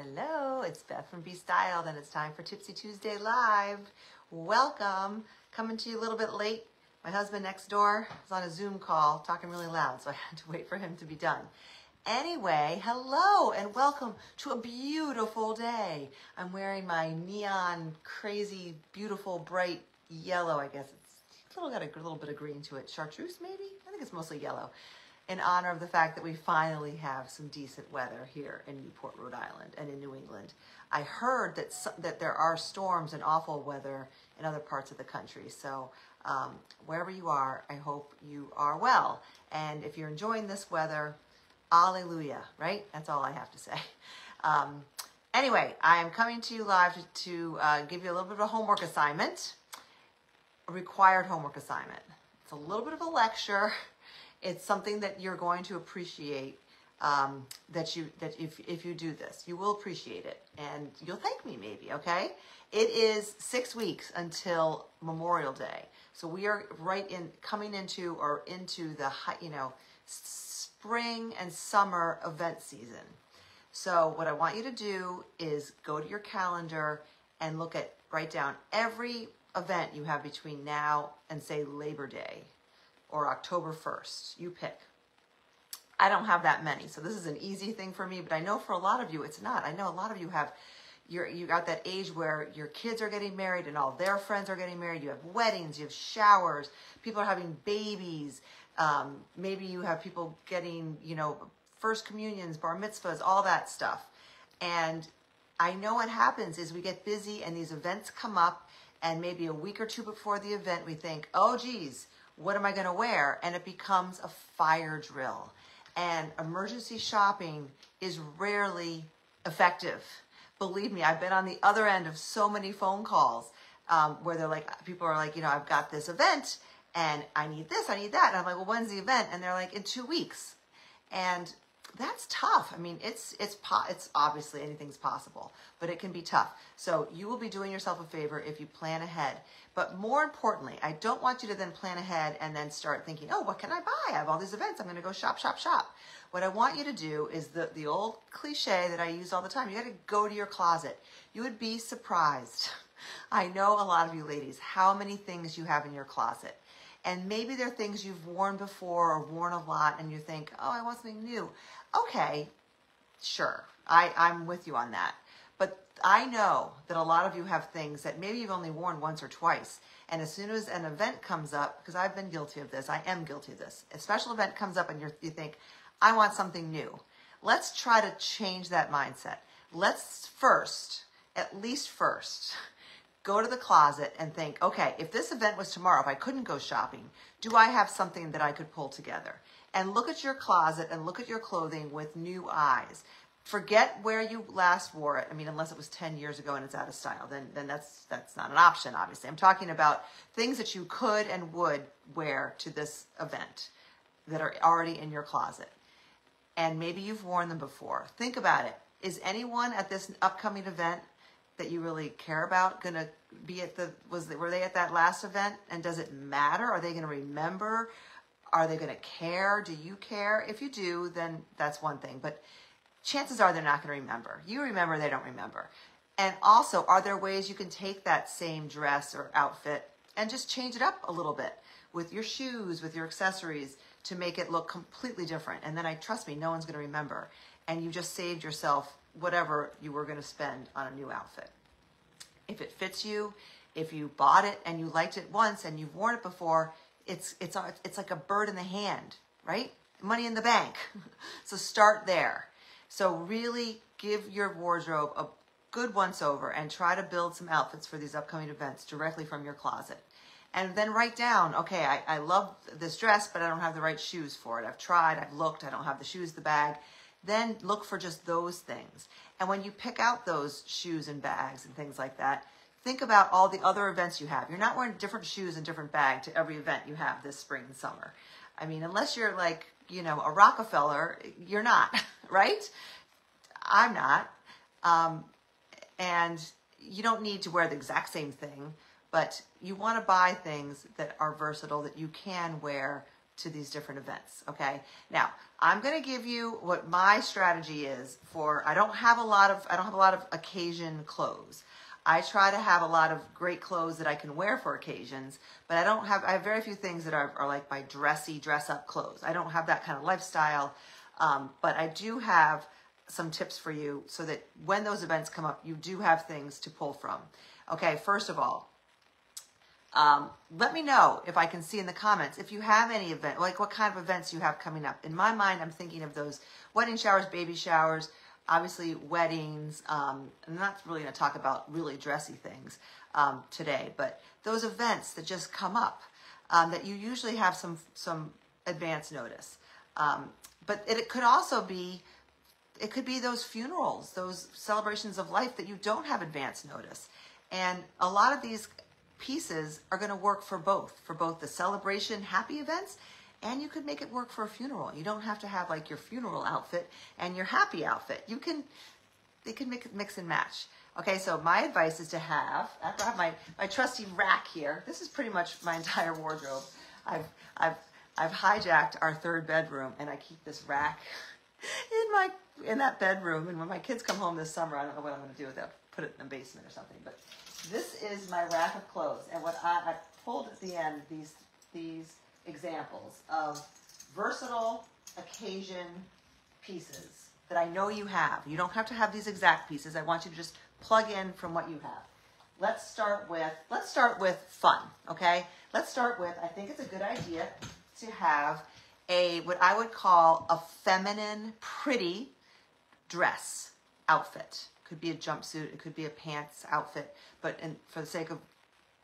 Hello, it's Beth from Be Styled, and it's time for Tipsy Tuesday Live. Welcome. Coming to you a little bit late. My husband next door is on a Zoom call talking really loud, so I had to wait for him to be done. Anyway, hello and welcome to a beautiful day. I'm wearing my neon, crazy, beautiful, bright yellow, I guess it's a little got a little bit of green to it. Chartreuse, maybe? I think it's mostly yellow in honor of the fact that we finally have some decent weather here in Newport, Rhode Island, and in New England. I heard that that there are storms and awful weather in other parts of the country. So um, wherever you are, I hope you are well. And if you're enjoying this weather, Alleluia, right? That's all I have to say. Um, anyway, I am coming to you live to, to uh, give you a little bit of a homework assignment, a required homework assignment. It's a little bit of a lecture it's something that you're going to appreciate um, that you that if if you do this, you will appreciate it, and you'll thank me maybe. Okay, it is six weeks until Memorial Day, so we are right in coming into or into the you know spring and summer event season. So what I want you to do is go to your calendar and look at write down every event you have between now and say Labor Day or October 1st. You pick. I don't have that many, so this is an easy thing for me, but I know for a lot of you it's not. I know a lot of you have you're you got that age where your kids are getting married and all their friends are getting married. You have weddings, you have showers, people are having babies. Um, maybe you have people getting, you know, first communions, bar mitzvahs, all that stuff. And I know what happens is we get busy and these events come up and maybe a week or two before the event we think, oh geez, what am I going to wear? And it becomes a fire drill. And emergency shopping is rarely effective. Believe me, I've been on the other end of so many phone calls um, where they're like, people are like, you know, I've got this event and I need this, I need that. And I'm like, well, when's the event? And they're like, in two weeks. And that's tough. I mean, it's it's po- it's obviously anything's possible, but it can be tough. So you will be doing yourself a favor if you plan ahead. But more importantly, I don't want you to then plan ahead and then start thinking, "Oh, what can I buy? I have all these events. I'm going to go shop, shop, shop." What I want you to do is the the old cliche that I use all the time. You got to go to your closet. You would be surprised. I know a lot of you ladies how many things you have in your closet. And maybe they're things you've worn before or worn a lot and you think, oh, I want something new. Okay, sure. I, I'm with you on that. But I know that a lot of you have things that maybe you've only worn once or twice. And as soon as an event comes up, because I've been guilty of this, I am guilty of this. A special event comes up and you you think, I want something new. Let's try to change that mindset. Let's first, at least first, go to the closet and think, okay, if this event was tomorrow, if I couldn't go shopping, do I have something that I could pull together? And look at your closet and look at your clothing with new eyes. Forget where you last wore it. I mean, unless it was 10 years ago and it's out of style, then, then that's, that's not an option, obviously. I'm talking about things that you could and would wear to this event that are already in your closet. And maybe you've worn them before. Think about it. Is anyone at this upcoming event that you really care about going to be at the was were they at that last event? And does it matter? Are they going to remember? Are they going to care? Do you care? If you do then that's one thing. But chances are they're not going to remember. You remember they don't remember. And also are there ways you can take that same dress or outfit and just change it up a little bit with your shoes with your accessories to make it look completely different and then i trust me no one's going to remember and you just saved yourself whatever you were going to spend on a new outfit. If it fits you, if you bought it and you liked it once and you've worn it before, it's it's it's like a bird in the hand, right? Money in the bank. so start there. So really give your wardrobe a good once over and try to build some outfits for these upcoming events directly from your closet. And then write down, okay, I, I love this dress, but I don't have the right shoes for it. I've tried, I've looked, I don't have the shoes, the bag then look for just those things. And when you pick out those shoes and bags and things like that, think about all the other events you have. You're not wearing different shoes and different bag to every event you have this spring and summer. I mean, unless you're like, you know, a Rockefeller, you're not, right? I'm not. Um, and you don't need to wear the exact same thing, but you want to buy things that are versatile that you can wear to these different events. Okay. Now I'm going to give you what my strategy is for, I don't have a lot of, I don't have a lot of occasion clothes. I try to have a lot of great clothes that I can wear for occasions, but I don't have, I have very few things that are, are like my dressy dress up clothes. I don't have that kind of lifestyle. Um, but I do have some tips for you so that when those events come up, you do have things to pull from. Okay. First of all, um, let me know if I can see in the comments if you have any event, like what kind of events you have coming up. In my mind, I'm thinking of those wedding showers, baby showers, obviously weddings. Um, I'm not really going to talk about really dressy things um, today, but those events that just come up um, that you usually have some some advance notice. Um, but it, it could also be it could be those funerals, those celebrations of life that you don't have advance notice. And a lot of these pieces are going to work for both, for both the celebration, happy events, and you could make it work for a funeral. You don't have to have like your funeral outfit and your happy outfit. You can, they can make it mix and match. Okay, so my advice is to have, I have my, my trusty rack here, this is pretty much my entire wardrobe. I've, I've, I've hijacked our third bedroom and I keep this rack in my, in that bedroom. And when my kids come home this summer, I don't know what I'm going to do with it. Put it in the basement or something, but this is my rack of clothes, and what I, I pulled at the end these these examples of versatile occasion pieces that I know you have. You don't have to have these exact pieces. I want you to just plug in from what you have. Let's start with let's start with fun, okay? Let's start with I think it's a good idea to have a what I would call a feminine pretty dress outfit. Could be a jumpsuit, it could be a pants outfit, but in, for the sake of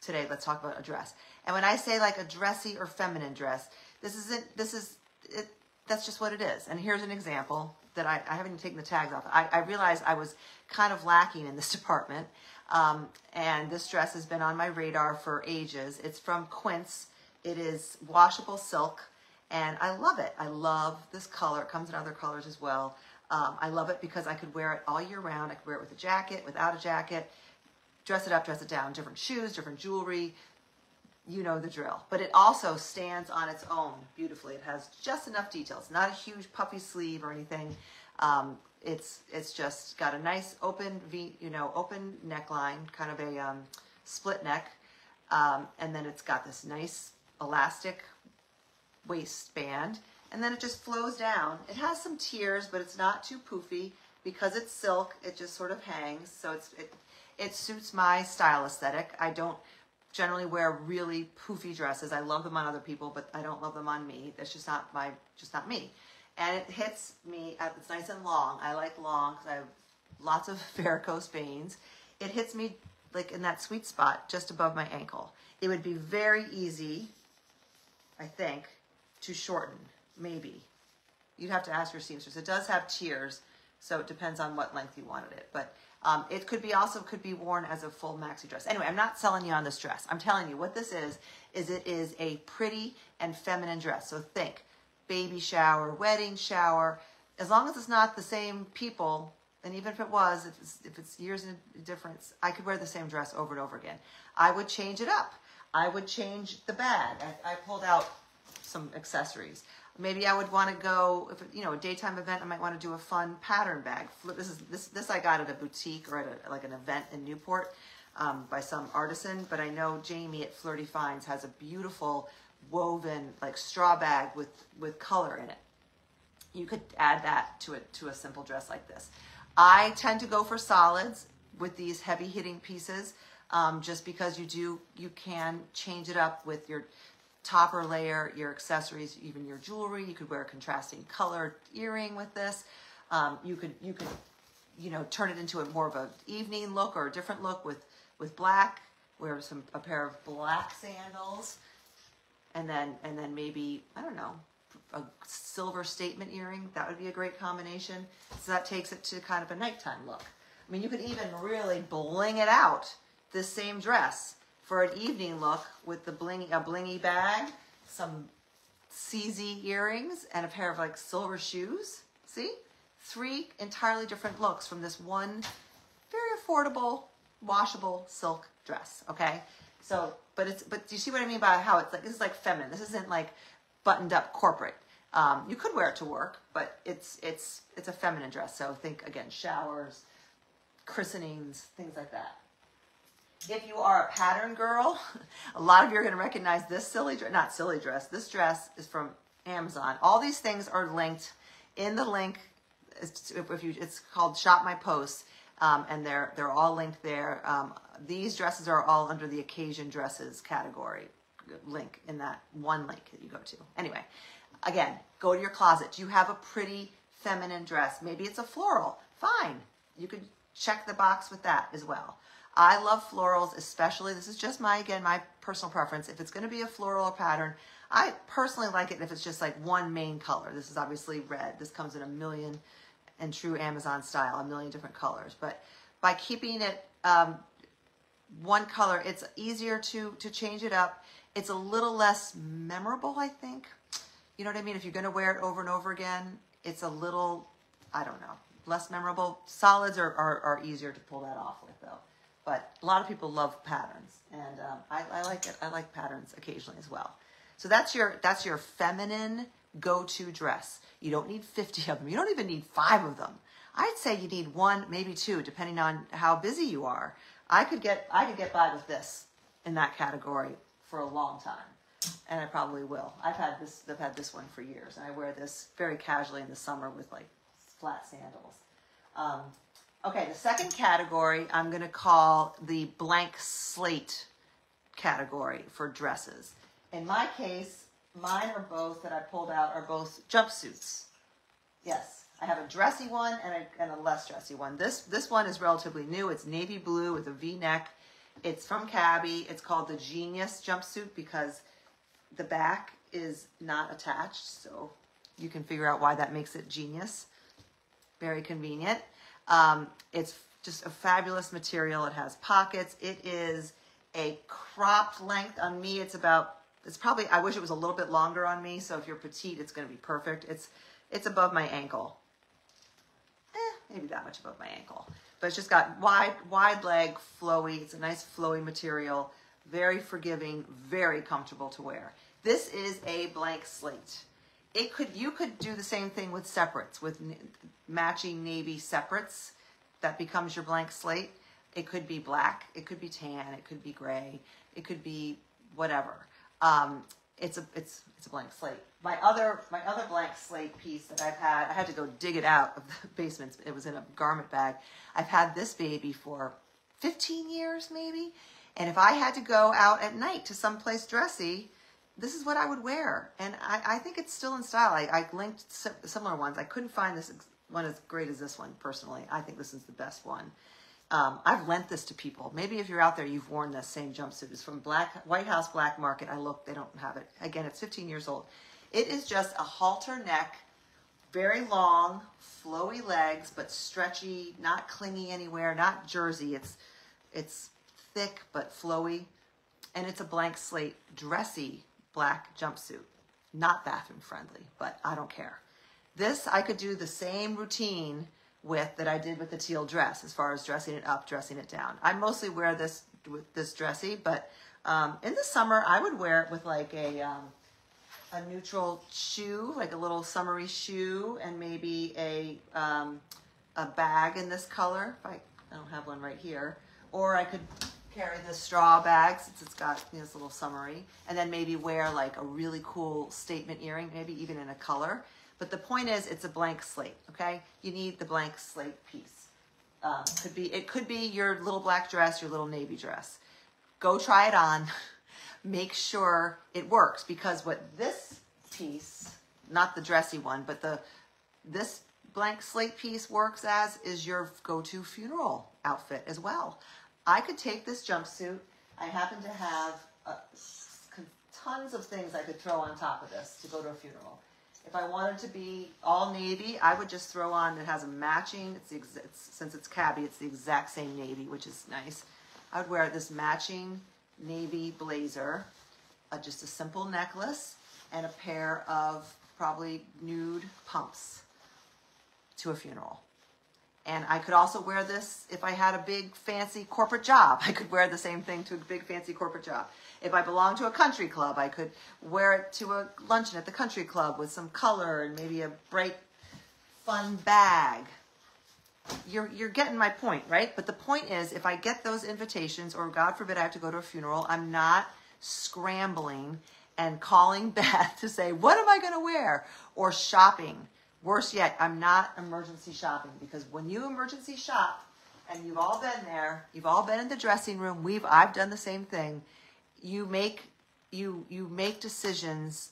today, let's talk about a dress. And when I say like a dressy or feminine dress, this isn't, this is, it, that's just what it is. And here's an example that I, I haven't even taken the tags off. I, I realized I was kind of lacking in this department. Um, and this dress has been on my radar for ages. It's from Quince. It is washable silk and I love it. I love this color. It comes in other colors as well. Um, I love it because I could wear it all year round. I could wear it with a jacket, without a jacket, dress it up, dress it down, different shoes, different jewelry. You know the drill. But it also stands on its own beautifully. It has just enough details, not a huge puffy sleeve or anything. Um, it's it's just got a nice open V, you know, open neckline, kind of a um, split neck, um, and then it's got this nice elastic waistband and then it just flows down. It has some tiers, but it's not too poofy because it's silk. It just sort of hangs, so it's it, it suits my style aesthetic. I don't generally wear really poofy dresses. I love them on other people, but I don't love them on me. That's just not my just not me. And it hits me. Uh, it's nice and long. I like long because I have lots of varicose veins. It hits me like in that sweet spot just above my ankle. It would be very easy, I think, to shorten maybe. You'd have to ask your seamstress. It does have tiers, so it depends on what length you wanted it. But um, it could be also could be worn as a full maxi dress. Anyway, I'm not selling you on this dress. I'm telling you what this is. Is it is a pretty and feminine dress. So think baby shower, wedding shower. As long as it's not the same people, and even if it was, if it's, if it's years in difference, I could wear the same dress over and over again. I would change it up. I would change the bag. I, I pulled out some accessories. Maybe I would want to go, if you know, a daytime event. I might want to do a fun pattern bag. This is this this I got at a boutique or at a, like an event in Newport um, by some artisan. But I know Jamie at Flirty Finds has a beautiful woven like straw bag with with color in it. You could add that to it to a simple dress like this. I tend to go for solids with these heavy hitting pieces, um, just because you do you can change it up with your topper layer, your accessories, even your jewelry. You could wear a contrasting colored earring with this. Um, you could you could you know turn it into a more of an evening look or a different look with with black. Wear some a pair of black sandals, and then and then maybe I don't know a silver statement earring. That would be a great combination. So that takes it to kind of a nighttime look. I mean, you could even really bling it out this same dress for an evening look with the bling a blingy bag, some CZ earrings, and a pair of like silver shoes. See? Three entirely different looks from this one very affordable, washable silk dress. Okay? So, but it's but do you see what I mean by how it's like this is like feminine. This isn't like buttoned up corporate. Um, you could wear it to work, but it's it's it's a feminine dress. So think again, showers, christenings, things like that. If you are a pattern girl, a lot of you are going to recognize this silly dress. Not silly dress. This dress is from Amazon. All these things are linked in the link. If you, it's called Shop My Posts, um, and they're they're all linked there. Um, these dresses are all under the occasion dresses category link in that one link that you go to. Anyway, again, go to your closet. Do you have a pretty feminine dress? Maybe it's a floral. Fine. You could check the box with that as well. I love florals, especially, this is just my, again, my personal preference. If it's going to be a floral pattern, I personally like it if it's just like one main color. This is obviously red. This comes in a million and true Amazon style, a million different colors. But by keeping it um, one color, it's easier to, to change it up. It's a little less memorable, I think. You know what I mean? If you're going to wear it over and over again, it's a little, I don't know, less memorable. Solids are, are, are easier to pull that off with, though. But a lot of people love patterns, and um, I, I like it. I like patterns occasionally as well. So that's your that's your feminine go-to dress. You don't need 50 of them. You don't even need five of them. I'd say you need one, maybe two, depending on how busy you are. I could get I could get by with this in that category for a long time, and I probably will. I've had this I've had this one for years, and I wear this very casually in the summer with like flat sandals. Um, okay, the second category I'm going to call the blank slate category for dresses. In my case, mine are both that I pulled out are both jumpsuits. Yes, I have a dressy one and a, and a less dressy one. This this one is relatively new. It's navy blue with a V-neck. It's from Cabi. It's called the Genius jumpsuit because the back is not attached, so you can figure out why that makes it genius. Very convenient. Um, it's just a fabulous material. It has pockets. It is a cropped length. On me, it's about it's probably, I wish it was a little bit longer on me. So if you're petite, it's going to be perfect. It's, it's above my ankle. Eh, maybe that much above my ankle. But it's just got wide, wide leg, flowy. It's a nice flowy material. Very forgiving, very comfortable to wear. This is a blank slate. It could, you could do the same thing with separates, with matching navy separates. That becomes your blank slate. It could be black, it could be tan, it could be gray, it could be whatever. Um, it's a it's it's a blank slate. My other my other blank slate piece that I've had, I had to go dig it out of the basement. It was in a garment bag. I've had this baby for 15 years maybe, and if I had to go out at night to someplace dressy, this is what I would wear, and I, I think it's still in style. I, I linked similar ones. I couldn't find this one as great as this one personally. I think this is the best one. Um, I've lent this to people. Maybe if you're out there, you've worn the same jumpsuit. It's from Black White House Black Market. I look, they don't have it. Again, it's 15 years old. It is just a halter neck, very long, flowy legs, but stretchy, not clingy anywhere, not jersey. It's it's thick but flowy, and it's a blank slate, dressy black jumpsuit. Not bathroom friendly, but I don't care. This I could do the same routine with that I did with the teal dress as far as dressing it up, dressing it down. I mostly wear this with this dressy, but um, in the summer I would wear it with like a um, a neutral shoe, like a little summery shoe, and maybe a um, a bag in this color. If I, I don't have one right here, or I could carry the straw bag since it's got you know, this little summery, and then maybe wear like a really cool statement earring, maybe even in a color. But the point is, it's a blank slate. Okay, you need the blank slate piece. Um, could be it could be your little black dress, your little navy dress. Go try it on. Make sure it works because what this piece, not the dressy one, but the this blank slate piece works as is your go-to funeral outfit as well. I could take this jumpsuit. I happen to have uh, tons of things I could throw on top of this to go to a funeral. If I wanted to be all navy, I would just throw on, it has a matching, it's, it's since it's cabi, it's the exact same navy, which is nice. I would wear this matching navy blazer, uh, just a simple necklace, and a pair of probably nude pumps to a funeral. And I could also wear this if I had a big fancy corporate job. I could wear the same thing to a big fancy corporate job. If I belonged to a country club, I could wear it to a luncheon at the country club with some color and maybe a bright, fun bag. You're, you're getting my point, right? But the point is, if I get those invitations, or God forbid I have to go to a funeral, I'm not scrambling and calling Beth to say, what am I going to wear? Or shopping. Worse yet, I'm not emergency shopping because when you emergency shop, and you've all been there, you've all been in the dressing room, we've I've done the same thing. You make you you make decisions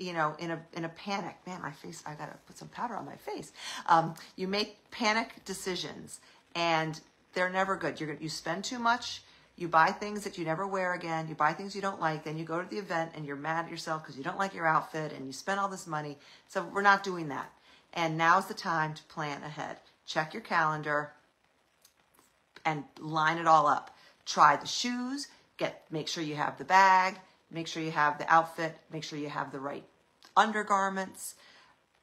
you know, in a in a panic. Man, my face, I gotta put some powder on my face. Um, you make panic decisions, and they're never good. You're you spend too much. You buy things that you never wear again. You buy things you don't like. Then you go to the event and you're mad at yourself because you don't like your outfit and you spend all this money. So we're not doing that. And now's the time to plan ahead. Check your calendar and line it all up. Try the shoes. Get make sure you have the bag. Make sure you have the outfit. Make sure you have the right undergarments.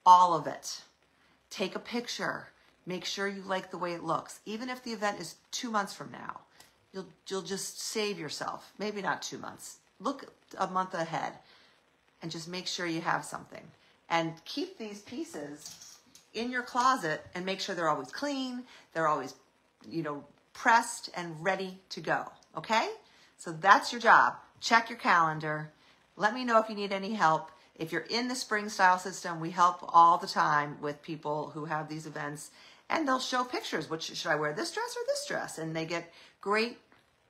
All of it. Take a picture. Make sure you like the way it looks. Even if the event is two months from now You'll, you'll just save yourself. Maybe not two months. Look a month ahead and just make sure you have something. And keep these pieces in your closet and make sure they're always clean. They're always, you know, pressed and ready to go. Okay? So that's your job. Check your calendar. Let me know if you need any help. If you're in the spring style system, we help all the time with people who have these events and they'll show pictures. Which should I wear this dress or this dress? And they get great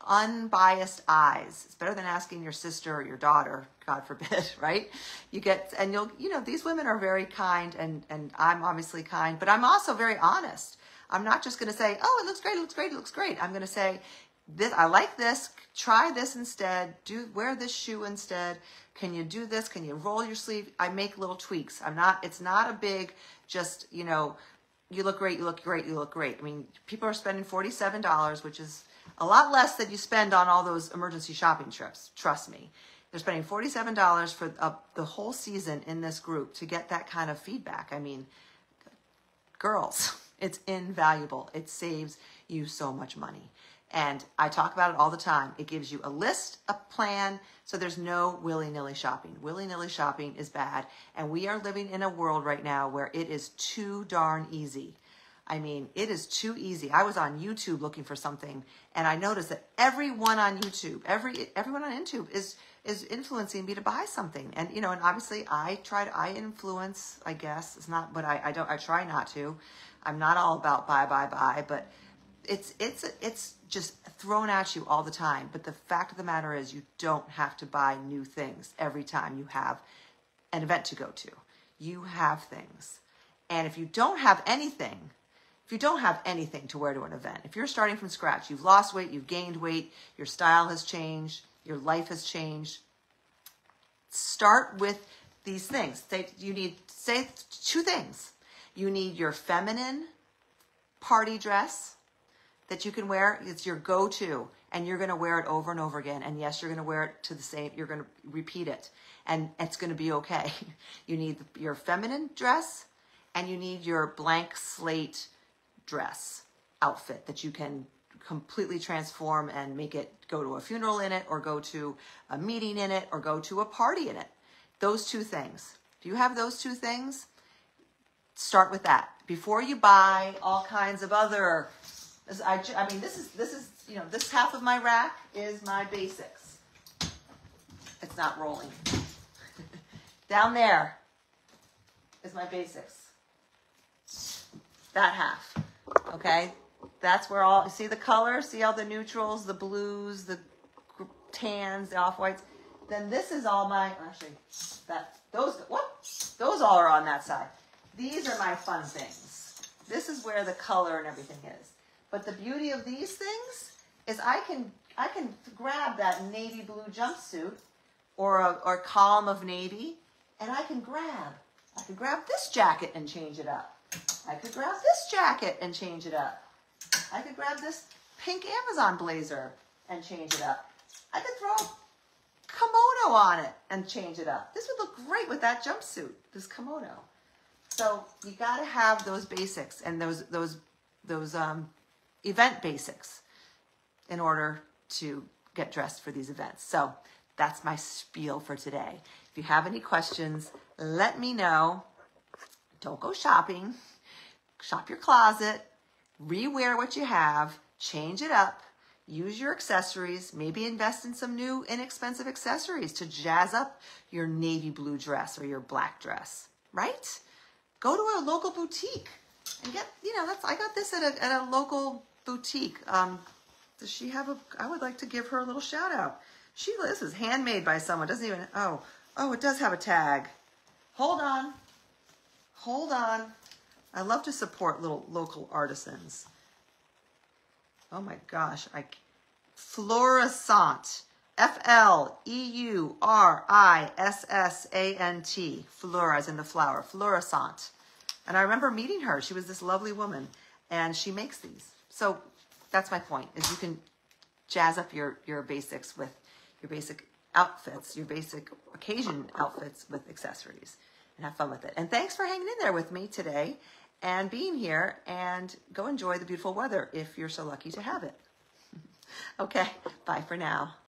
unbiased eyes. It's better than asking your sister or your daughter, God forbid, right? You get, and you'll, you know, these women are very kind and, and I'm obviously kind, but I'm also very honest. I'm not just going to say, oh, it looks great, it looks great, it looks great. I'm going to say, this, I like this, try this instead, do, wear this shoe instead. Can you do this? Can you roll your sleeve? I make little tweaks. I'm not, it's not a big, just, you know, you look great, you look great, you look great. I mean, people are spending $47, which is a lot less than you spend on all those emergency shopping trips. Trust me. They're spending $47 for the whole season in this group to get that kind of feedback. I mean, girls, it's invaluable. It saves you so much money. And I talk about it all the time. It gives you a list, a plan, so there's no willy nilly shopping. Willy nilly shopping is bad. And we are living in a world right now where it is too darn easy I mean, it is too easy. I was on YouTube looking for something and I noticed that everyone on YouTube, every everyone on YouTube is is influencing me to buy something. And you know, and obviously I try to I influence, I guess. It's not but I, I don't I try not to. I'm not all about buy, buy, buy, but it's it's it's just thrown at you all the time. But the fact of the matter is you don't have to buy new things every time you have an event to go to. You have things. And if you don't have anything, if you don't have anything to wear to an event, if you're starting from scratch, you've lost weight, you've gained weight, your style has changed, your life has changed, start with these things. Say you need say two things. You need your feminine party dress that you can wear. It's your go-to and you're going to wear it over and over again. And yes, you're going to wear it to the same, you're going to repeat it and it's going to be okay. You need your feminine dress and you need your blank slate dress outfit that you can completely transform and make it go to a funeral in it or go to a meeting in it or go to a party in it. Those two things. If you have those two things, start with that. Before you buy all kinds of other, I, I mean, this is, this is, you know, this half of my rack is my basics. It's not rolling. Down there is my basics. That half. Okay, that's where all, see the color, see all the neutrals, the blues, the tans, the off-whites. Then this is all my, actually, that, those, what? Those all are on that side. These are my fun things. This is where the color and everything is. But the beauty of these things is I can, I can grab that navy blue jumpsuit or a, or column of navy and I can grab, I can grab this jacket and change it up. I could grab this jacket and change it up. I could grab this pink Amazon blazer and change it up. I could throw a kimono on it and change it up. This would look great with that jumpsuit, this kimono. So you got to have those basics and those those those um, event basics in order to get dressed for these events. So that's my spiel for today. If you have any questions, let me know. Don't go shopping. Shop your closet. Rewear what you have. Change it up. Use your accessories. Maybe invest in some new inexpensive accessories to jazz up your navy blue dress or your black dress, right? Go to a local boutique and get, you know, that's, I got this at a, at a local boutique. Um, does she have a, I would like to give her a little shout out. She, this is handmade by someone. Doesn't even, oh, oh, it does have a tag. Hold on. Hold on. I love to support little local artisans. Oh my gosh, I Fleurissant. F L E U R I S S A N T. Flora in the flower. Fleurissant. And I remember meeting her. She was this lovely woman, and she makes these. So that's my point: is you can jazz up your your basics with your basic outfits, your basic occasion outfits with accessories, and have fun with it. And thanks for hanging in there with me today and being here. And go enjoy the beautiful weather if you're so lucky to have it. okay, bye for now.